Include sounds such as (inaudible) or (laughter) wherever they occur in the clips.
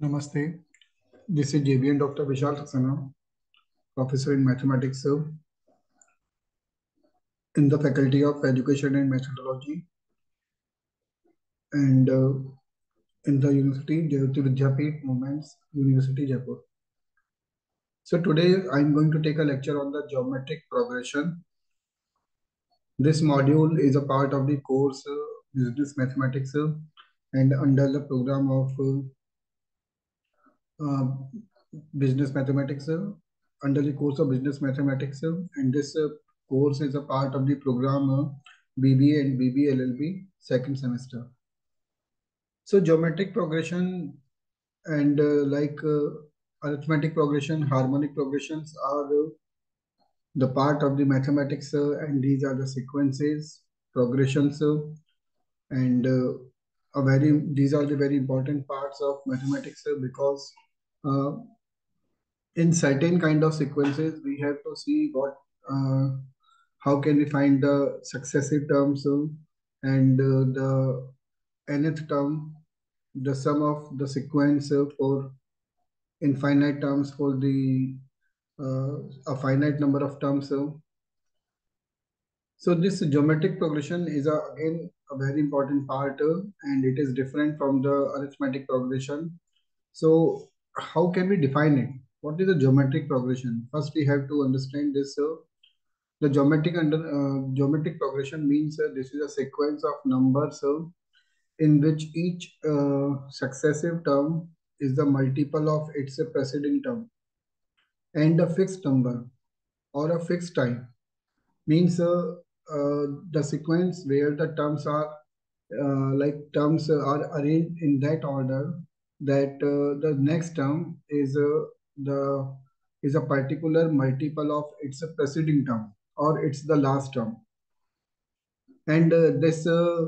Namaste. This is JBN Dr. Vishal Saxena, Professor in Mathematics in the Faculty of Education and Methodology and uh, in the University Jayoti Vidyapeeth Women's, University Jaipur. So today I'm going to take a lecture on the geometric progression. This module is a part of the course uh, Business Mathematics uh, and under the program of uh, Um, business mathematics uh, under the course of business mathematics uh, and this uh, course is a part of the program uh, BBA and BBA LLB second semester. So geometric progression and uh, like arithmetic progression, harmonic progressions are the part of the mathematics and these are the sequences, progressions and a very these are the very important parts of mathematics because uh, in certain kind of sequences, we have to see what, uh, how can we find the successive terms uh, and uh, the nth term, the sum of the sequence for infinite terms for the uh, a finite number of terms. So this geometric progression is a, again a very important part uh, and it is different from the arithmetic progression. So how can we define it? What is the geometric progression? First, we have to understand this. Uh, the geometric under uh, geometric progression means uh, this is a sequence of numbers uh, in which each uh, successive term is the multiple of its preceding term and a fixed number or a fixed time means uh, uh, the sequence where the terms are like terms are arranged in that order that uh, the next term is uh, the is a particular multiple of its preceding term or it's the last term. And uh, this uh,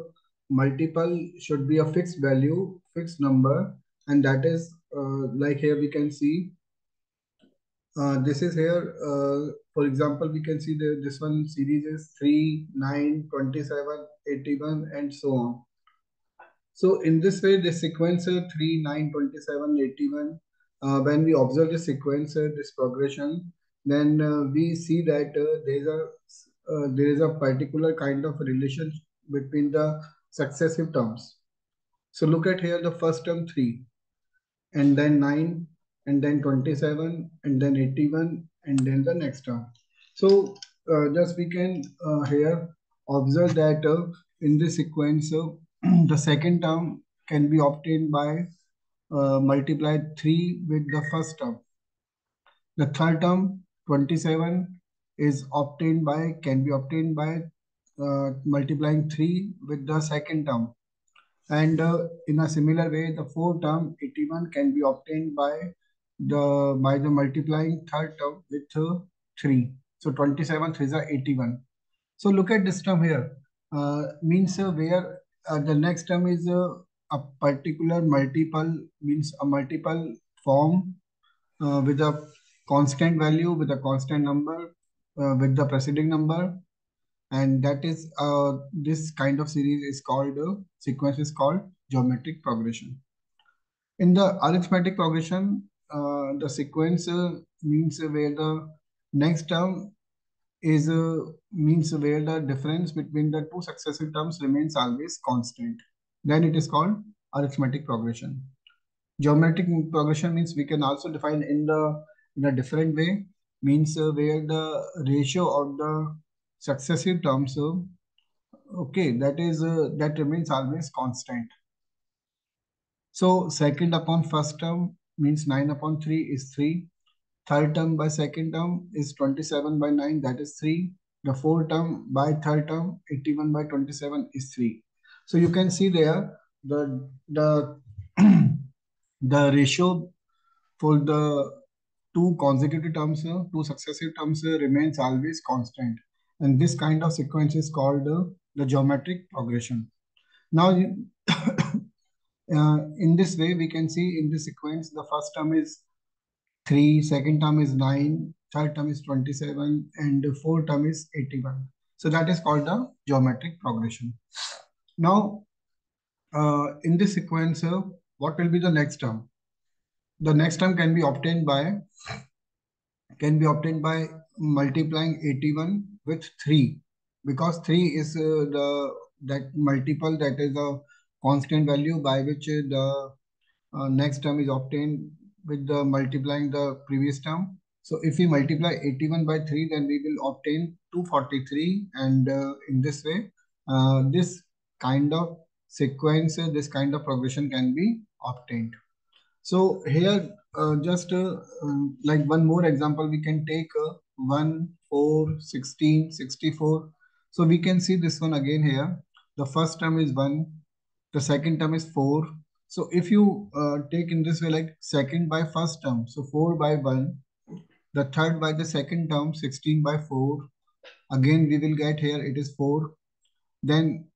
multiple should be a fixed value fixed number. And that is uh, like here we can see uh, this is here for example we can see that this one series is 3 9 27 81 and so on so in this way, the sequencer 3, 9, 27, 81, uh, when we observe the sequencer, this progression, then uh, we see that uh, there is a uh, there is a particular kind of relation between the successive terms. So look at here the first term 3 and then 9 and then 27 and then 81 and then the next term. So uh, just we can uh, here observe that in this sequence (clears throat) the second term can be obtained by uh, multiply 3 with the first term. The third term, 27, is obtained by, can be obtained by uh, multiplying 3 with the second term. And uh, in a similar way, the fourth term, 81, can be obtained by the by the multiplying third term with uh, 3. So 27, 3 is 81. So look at this term here. Uh, means uh, where the next term is uh, a particular multiple means a multiple form uh, with a constant value with a constant number uh, with the preceding number. And that is uh, this kind of series is called uh, sequence is called geometric progression. In the arithmetic progression the sequence means where the next term is uh, means where the difference between the two successive terms remains always constant. Then it is called arithmetic progression. Geometric progression means we can also define in the in a different way means uh, where the ratio of the successive terms uh, okay that is uh, that remains always constant so second upon first term means 9 upon 3 is 3 Third term by second term is 27 by 9, that is 3. The fourth term by third term, 81 by 27 is 3. So you can see there the, the, (clears throat) the ratio for the two consecutive terms, two successive terms remains always constant. And this kind of sequence is called the geometric progression. Now, (coughs) uh, in this way, we can see in this sequence, the first term is 3, second term is 9, third term is 27, and fourth term is 81. So that is called the geometric progression. Now, uh, in this sequence, uh, what will be the next term? the next term can be obtained by can be obtained by multiplying 81 with 3 because 3 is uh, the that multiple that is a constant value by which uh, the uh, next term is obtained with the multiplying the previous term. So if we multiply 81 by 3, then we will obtain 243. And uh, in this way, uh, this kind of sequence, uh, this kind of progression can be obtained. So here, uh, just uh, um, like one more example, we can take uh, 1, 4, 16, 64. So we can see this one again here. The first term is 1, the second term is 4. So if you uh, take in this way, like second by first term, so 4 by 1, the third by the second term, 16 by 4. Again, we will get here, it is 4. Then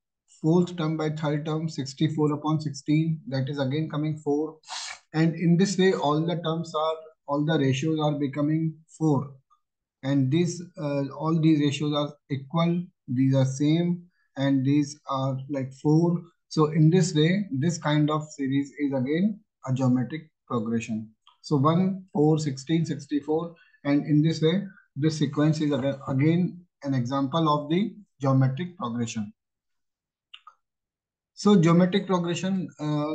fourth term by third term, 64 upon 16, that is again coming 4. And in this way, all the terms are, all the ratios are becoming 4. And these, uh, all these ratios are equal, these are same, and these are like 4. So in this way, this kind of series is again a geometric progression. So 1, 4, 16, 64. And in this way, this sequence is again an example of the geometric progression. So geometric progression, uh,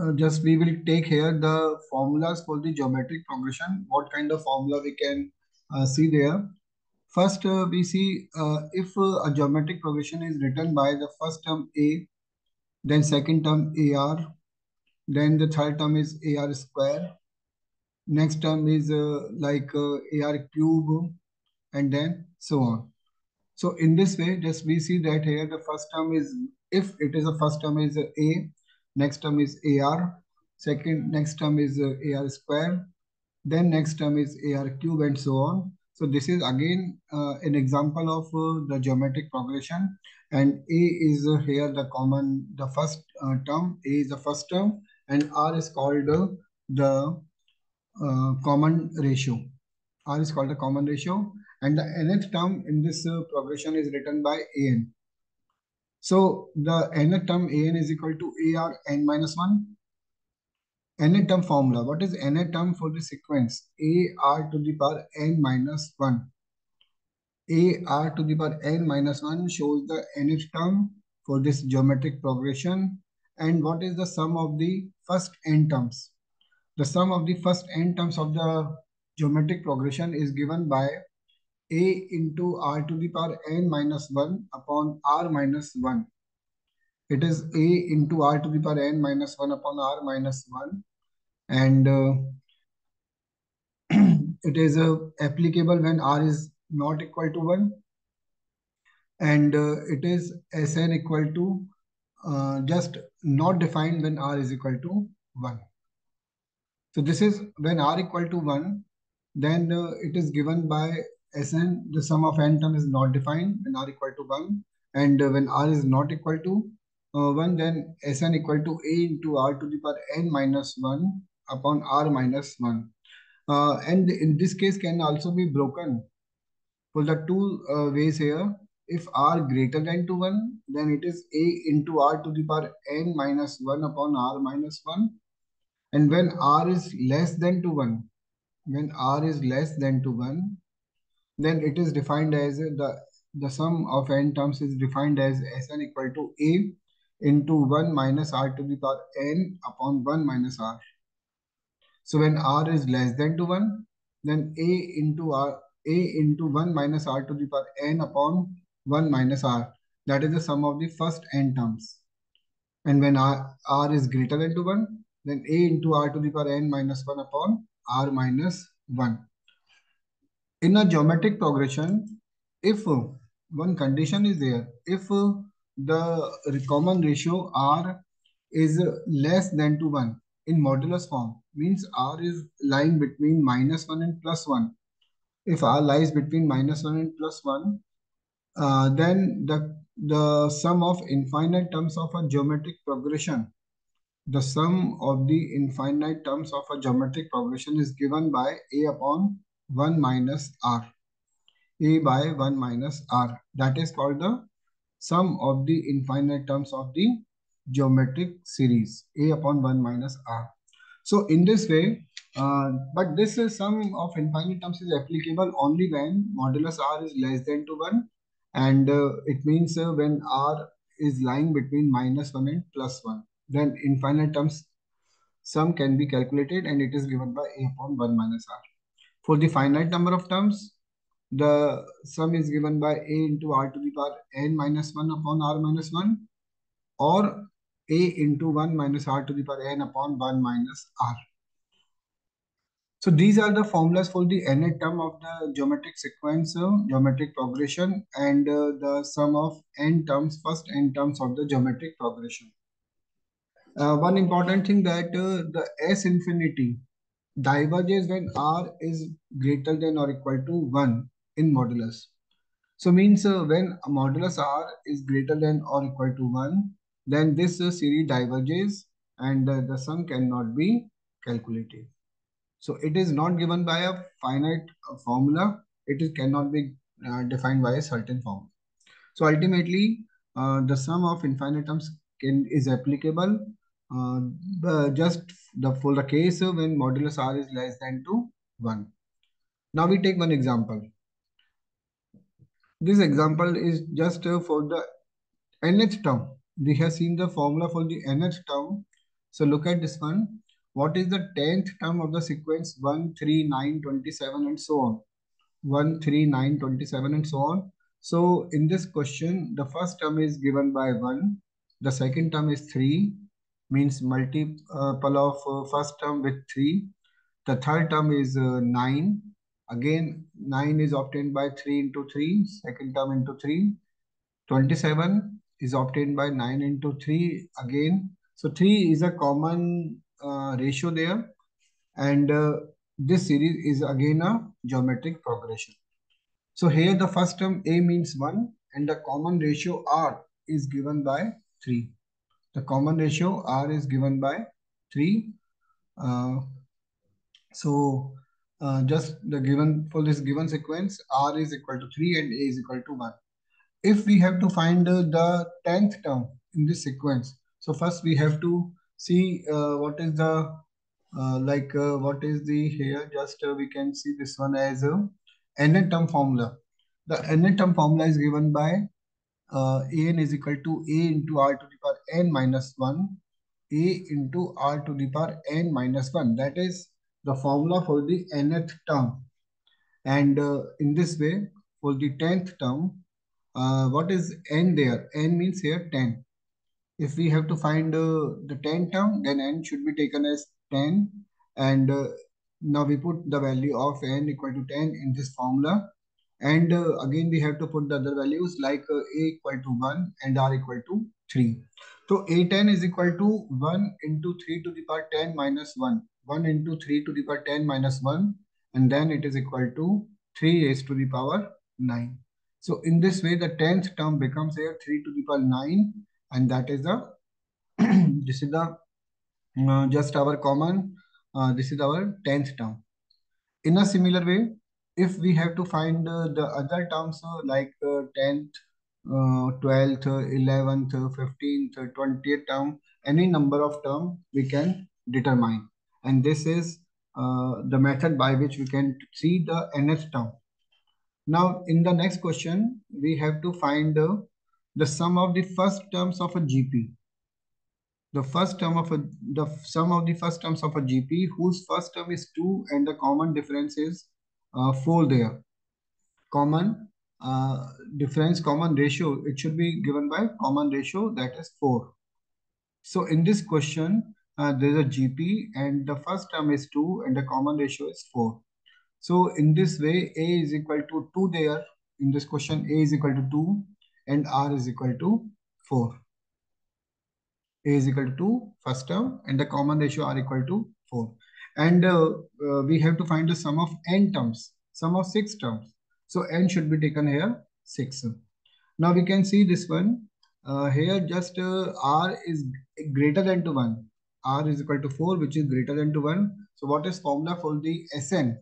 uh, just we will take here the formulas for the geometric progression. What kind of formula we can uh, see there. First, uh, we see uh, if uh, a geometric progression is written by the first term A, then second term AR, then the third term is AR square, next term is like AR cube, and then so on. So in this way, just we see that here the first term is, if it is a first term is A, next term is AR, second next term is uh, AR square, then next term is AR cube and so on. So this is again uh, an example of uh, the geometric progression and A is uh, here the common, the first uh, term, A is the first term and R is called uh, the common ratio. R is called the common ratio and the nth term in this progression is written by AN. So the nth term an is equal to ar n minus 1. Nth term formula. What is nth term for the sequence? ar to the power n minus 1. ar to the power n minus 1 shows the nth term for this geometric progression. And what is the sum of the first n terms? The sum of the first n terms of the geometric progression is given by a into r to the power n minus 1 upon r minus 1. It is a into r to the power n minus 1 upon r minus 1. And uh, (clears throat) it is uh, applicable when r is not equal to 1. And uh, it is Sn equal to uh, just not defined when r is equal to 1. So this is when r equal to 1, then uh, it is given by Sn, the sum of n term is not defined when r equal to 1. And uh, when r is not equal to uh, 1, then Sn equal to a into r to the power n minus 1 upon r minus 1. Uh, and in this case can also be broken for the two uh, ways here. If r greater than to 1, then it is a into r to the power n minus 1 upon r minus 1. And when r is less than to 1, when r is less than to 1, then it is defined as the the sum of n terms is defined as Sn equal to a into 1 minus r to the power n upon 1 minus r. So when r is less than to 1, then a into r a into 1 minus r to the power n upon 1 minus r. That is the sum of the first n terms. And when r, r is greater than to 1, then a into r to the power n minus 1 upon r minus 1 in a geometric progression, if one condition is there, if the common ratio R is less than to 1 in modulus form, means R is lying between minus 1 and plus 1. If R lies between minus 1 and plus 1, uh, then the, the sum of infinite terms of a geometric progression, the sum of the infinite terms of a geometric progression is given by A upon 1 minus r. a by 1 minus r. That is called the sum of the infinite terms of the geometric series a upon 1 minus r. So in this way, Uh, but this uh, sum of infinite terms is applicable only when modulus r is less than to 1 and uh, it means uh, when r is lying between minus 1 and plus 1 then infinite terms sum can be calculated and it is given by a upon 1 minus r. For the finite number of terms the sum is given by a into r to the power n minus 1 upon r minus 1 or a into 1 minus r to the power n upon 1 minus r. So these are the formulas for the nth term of the geometric sequence, uh, geometric progression and uh, the sum of n terms, first n terms of the geometric progression. Uh, one important thing that uh, the S infinity diverges when R is greater than or equal to 1 in modulus. So means uh, when modulus R is greater than or equal to 1, then this uh, series diverges and uh, the sum cannot be calculated. So it is not given by a finite uh, formula. It is, cannot be uh, defined by a certain formula. So ultimately, uh, the sum of infinite terms can is applicable just the for the case when modulus r is less than to 1. Now we take one example. This example is just uh, for the nth term. We have seen the formula for the nth term. So look at this one. What is the 10th term of the sequence 1, 3, 9, 27 and so on? 1, 3, 9, 27 and so on. So in this question, the first term is given by 1. The second term is 3 means multiple of uh, first term with 3. The third term is uh, 9. Again, 9 is obtained by 3 into 3, second term into 3. 27 is obtained by 9 into 3 again. So 3 is a common uh, ratio there. And uh, this series is again a geometric progression. So here the first term A means 1 and the common ratio R is given by 3. The common ratio R is given by 3. Uh, so uh, just the given for this given sequence R is equal to 3 and A is equal to 1. If we have to find uh, the 10th term in this sequence, so first we have to see uh, what is the uh, like uh, what is the here just we can see this one as a nth term formula. The nth term formula is given by an is equal to a into r to the power n minus 1 a into r to the power n minus 1 that is the formula for the nth term. And uh, in this way for the 10th term uh, what is n there? n means here 10 if we have to find uh, the 10 term then n should be taken as 10 and uh, now we put the value of n equal to 10 in this formula. And uh, again, we have to put the other values like uh, a equal to 1 and r equal to 3. So a10 is equal to 1 into 3 to the power 10 minus 1. 1 into 3 to the power 10 minus 1 and then it is equal to 3 raised to the power 9. So in this way, the 10th term becomes here 3 to the power 9 and that is the, (clears throat) this is the, uh, just our common, uh, this is our 10th term. In a similar way, if we have to find uh, the other terms uh, like uh, 10th, 12th, 11th, 15th, 20th term, any number of term we can determine. And this is uh, the method by which we can see the nth term. Now, in the next question, we have to find uh, the sum of the first terms of a GP. The first term of a the sum of the first terms of a GP whose first term is 2 and the common difference is uh, 4 there. Common uh, difference, common ratio, it should be given by common ratio that is 4. So in this question, uh, there is a GP and the first term is 2 and the common ratio is 4. So in this way, A is equal to 2 there. In this question, A is equal to 2 and R is equal to 4. A is equal to 2 first term and the common ratio R equal to 4 and uh, uh, we have to find the sum of n terms, sum of six terms. So n should be taken here, six. Now we can see this one. Uh, here just uh, r is greater than to 1. R is equal to 4, which is greater than to 1. So what is formula for the Sn?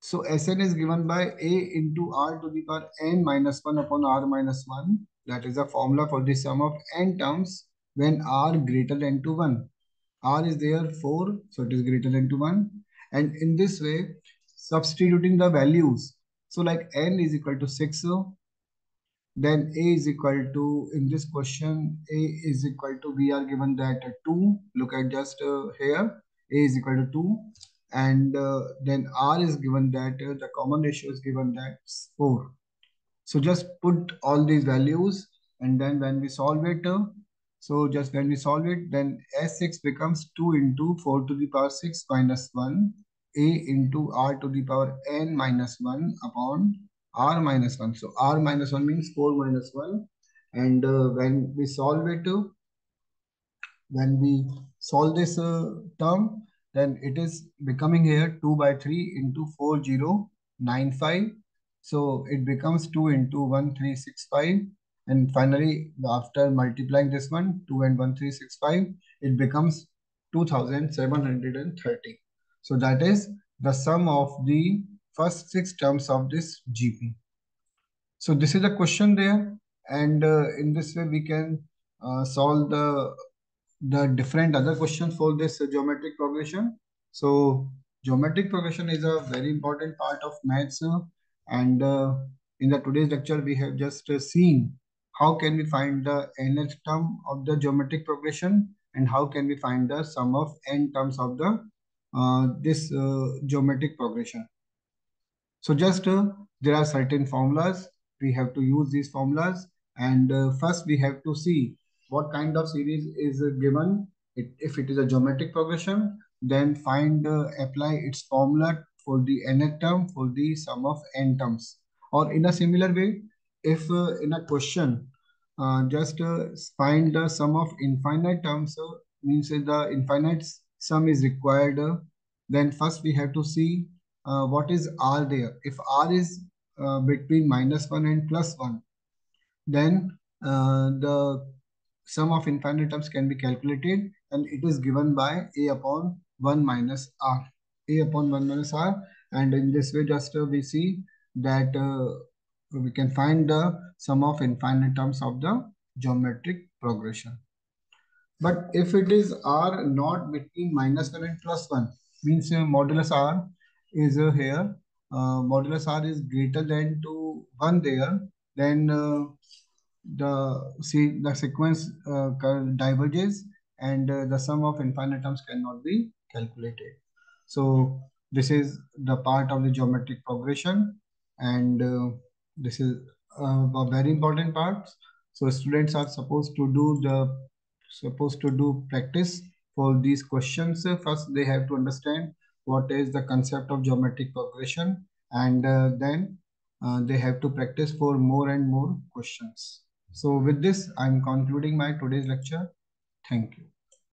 So Sn is given by a into r to the power n minus 1 upon r minus 1. That is a formula for the sum of n terms when r greater than to 1. r is there 4 so it is greater than to 1 and in this way substituting the values so like n is equal to 6 then a is equal to in this question a is equal to we are given that 2 look at just uh, here. A is equal to 2 and uh, then r is given that uh, the common ratio is given that 4 so just put all these values and then when we solve it uh, so just when we solve it then s6 becomes 2 into 4 to the power 6 minus 1 a into r to the power n minus 1 upon r minus 1. So r minus 1 means 4 minus 1. And uh, when we solve it, uh, when we solve this uh, term, then it is becoming here 2 by 3 into 4095. So it becomes 2 into 1365. And finally, after multiplying this one, 2 and 1365, it becomes 2730. So that is the sum of the first six terms of this GP. So this is a question there and uh, in this way we can uh, solve the the different other questions for this uh, geometric progression. So geometric progression is a very important part of maths uh, and uh, in the today's lecture we have just uh, seen how can we find the nth term of the geometric progression and how can we find the sum of n terms of the this geometric progression. So just uh, there are certain formulas. We have to use these formulas. And uh, first we have to see what kind of series is uh, given. It, if it is a geometric progression, then find, uh, apply its formula for the nth term for the sum of n terms. Or in a similar way, if uh, in a question, uh, just find the sum of infinite terms, means the infinite sum is required, then first we have to see uh, what is r there. If r is uh, between minus 1 and plus 1, then uh, the sum of infinite terms can be calculated and it is given by a upon 1 minus r. a upon 1 minus r and in this way just uh, we see that uh, we can find the sum of infinite terms of the geometric progression. But if it is r not between minus 1 and plus 1, means uh, modulus r is uh, here. Modulus r is greater than to 1 there, then uh, the see the sequence uh, diverges and uh, the sum of infinite terms cannot be calculated. So this is the part of the geometric progression and this is a very important part. So students are supposed to do the supposed to do practice for these questions. First, they have to understand what is the concept of geometric progression and uh, then uh, they have to practice for more and more questions. So with this, I'm concluding my today's lecture. Thank you.